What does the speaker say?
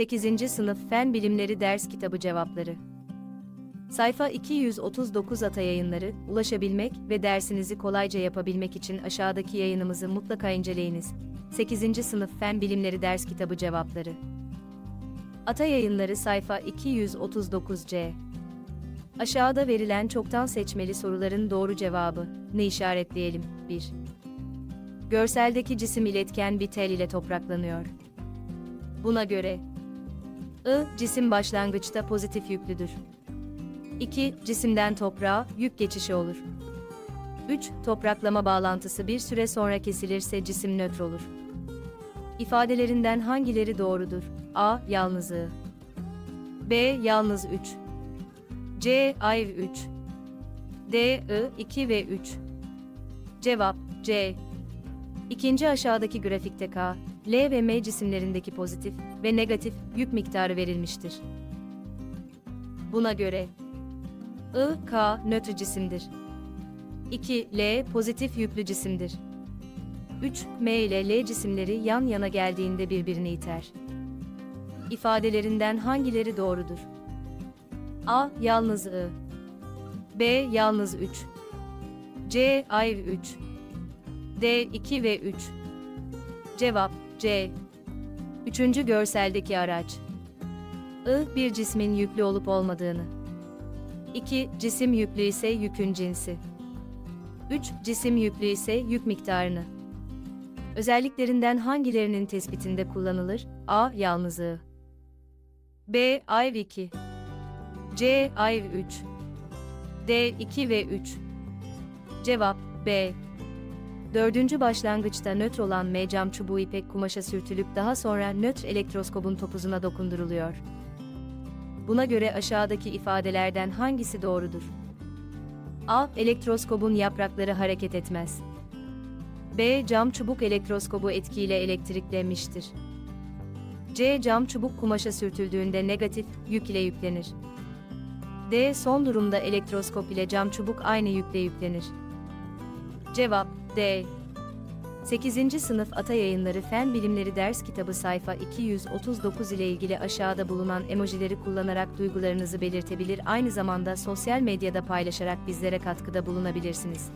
8. Sınıf Fen Bilimleri Ders Kitabı Cevapları Sayfa 239 Ata Yayınları, ulaşabilmek ve dersinizi kolayca yapabilmek için aşağıdaki yayınımızı mutlaka inceleyiniz. 8. Sınıf Fen Bilimleri Ders Kitabı Cevapları Ata Yayınları sayfa 239C Aşağıda verilen çoktan seçmeli soruların doğru cevabı ne işaretleyelim? 1. Görseldeki cisim iletken bir tel ile topraklanıyor. Buna göre I. Cisim başlangıçta pozitif yüklüdür. 2. Cisimden toprağa yük geçişi olur. 3. Topraklama bağlantısı bir süre sonra kesilirse cisim nötr olur. İfadelerinden hangileri doğrudur? A. Yalnız I. B. Yalnız 3. C. Ayrı 3. D. I. 2 ve 3. Cevap C. İkinci aşağıdaki grafikte K, L ve M cisimlerindeki pozitif ve negatif yük miktarı verilmiştir. Buna göre I, K nötr cisimdir. 2. L pozitif yüklü cisimdir. 3. M ile L cisimleri yan yana geldiğinde birbirini iter. İfadelerinden hangileri doğrudur? A. Yalnız I. B. Yalnız 3. C. Ayrı 3. D 2 ve 3. Cevap C. Üçüncü görseldeki araç. I bir cismin yüklü olup olmadığını. 2. Cisim yüklü ise yükün cinsi. 3. Cisim yüklü ise yük miktarını. Özelliklerinden hangilerinin tespitinde kullanılır? A. Yalnızlığı. B. Ayrı 2. C. Ayrı 3. D. 2 ve 3. Cevap B. Dördüncü başlangıçta nötr olan M çubuğu ipek kumaşa sürtülüp daha sonra nötr elektroskobun topuzuna dokunduruluyor. Buna göre aşağıdaki ifadelerden hangisi doğrudur? A. Elektroskobun yaprakları hareket etmez. B. Cam çubuk elektroskobu etkiyle elektriklenmiştir. C. Cam çubuk kumaşa sürtüldüğünde negatif yük ile yüklenir. D. Son durumda elektroskop ile cam çubuk aynı yükle yüklenir. Cevap D. 8. Sınıf Ata Yayınları Fen Bilimleri Ders Kitabı sayfa 239 ile ilgili aşağıda bulunan emojileri kullanarak duygularınızı belirtebilir aynı zamanda sosyal medyada paylaşarak bizlere katkıda bulunabilirsiniz.